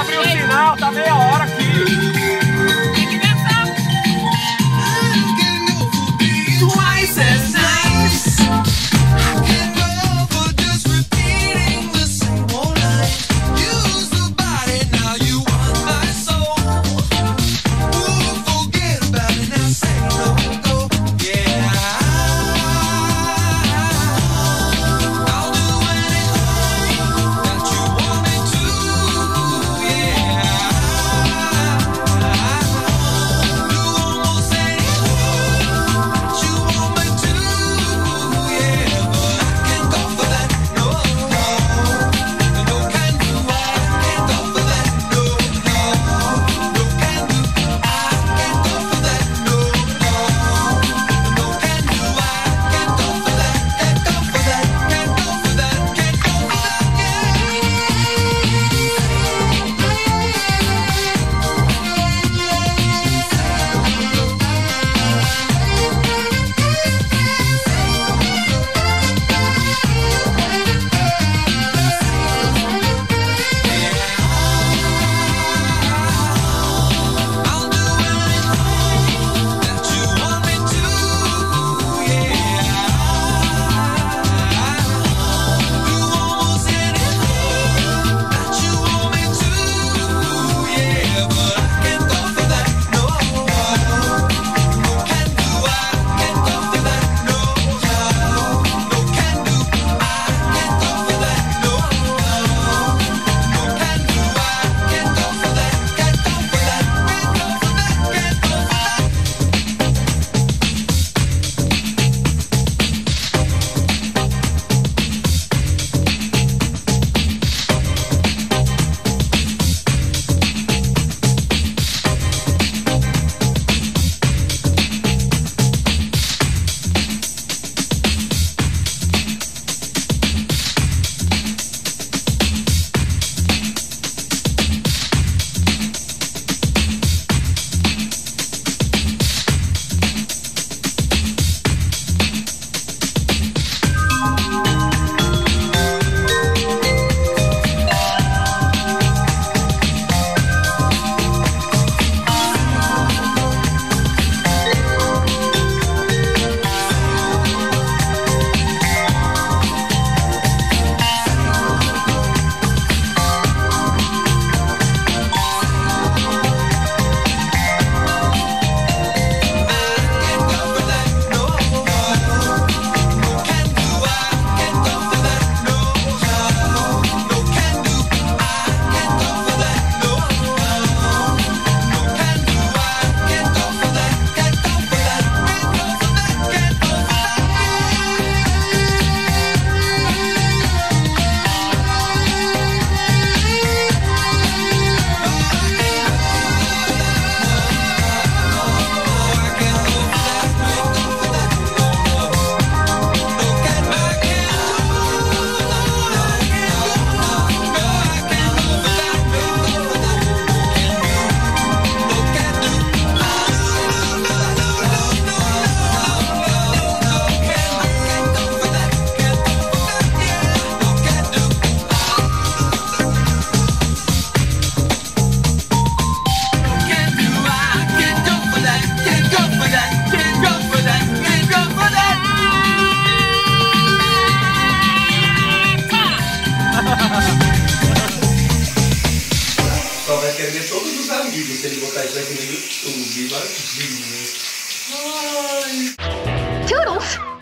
abrir o sinal, tá meia hora いいですね、ご対象だけで言う。うん、ビバル、ビーム。はーい。トゥーロス？